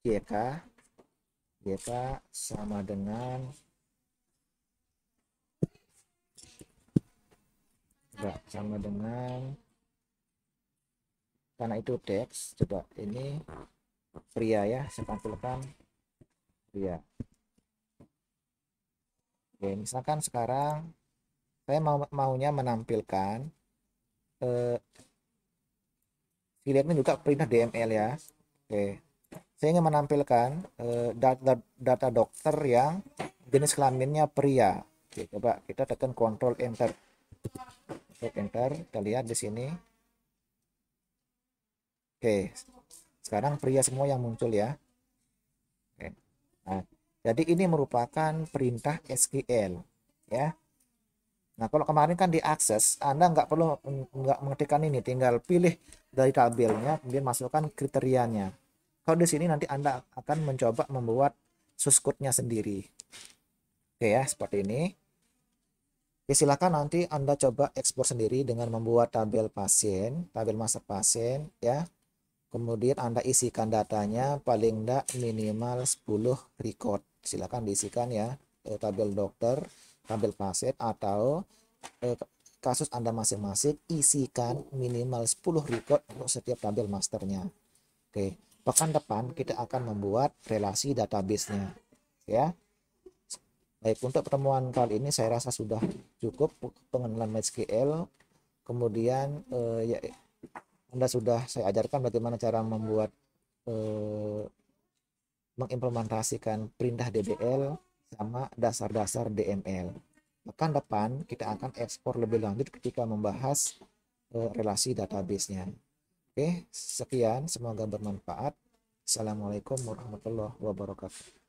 JK JK sama dengan enggak sama dengan karena itu teks coba ini pria ya saya tampilkan pria oke misalkan sekarang saya mau maunya menampilkan eh, ini juga perintah DML ya oke saya ingin menampilkan eh, data data dokter yang jenis kelaminnya pria oke coba kita tekan kontrol enter enter kita lihat di sini Oke, sekarang pria semua yang muncul ya. Oke. Nah, jadi ini merupakan perintah SQL ya. Nah, kalau kemarin kan diakses, Anda nggak perlu nggak mengetikkan ini, tinggal pilih dari tabelnya, kemudian masukkan kriterianya. Kalau di sini nanti Anda akan mencoba membuat source sendiri. Oke ya, seperti ini. Oke, silakan nanti Anda coba ekspor sendiri dengan membuat tabel pasien, tabel master pasien ya kemudian Anda isikan datanya paling tidak minimal 10 record silakan diisikan ya eh, tabel dokter tabel pasien atau eh, kasus Anda masing-masing isikan minimal 10 record untuk setiap tabel masternya. Oke pekan depan kita akan membuat relasi database-nya ya. Baik untuk pertemuan kali ini saya rasa sudah cukup pengenalan MySQL. Kemudian eh, ya anda sudah saya ajarkan bagaimana cara membuat eh, mengimplementasikan perintah DBL sama dasar-dasar DML. Pekan depan kita akan ekspor lebih lanjut ketika membahas eh, relasi database-nya. Oke, sekian. Semoga bermanfaat. Assalamualaikum warahmatullahi wabarakatuh.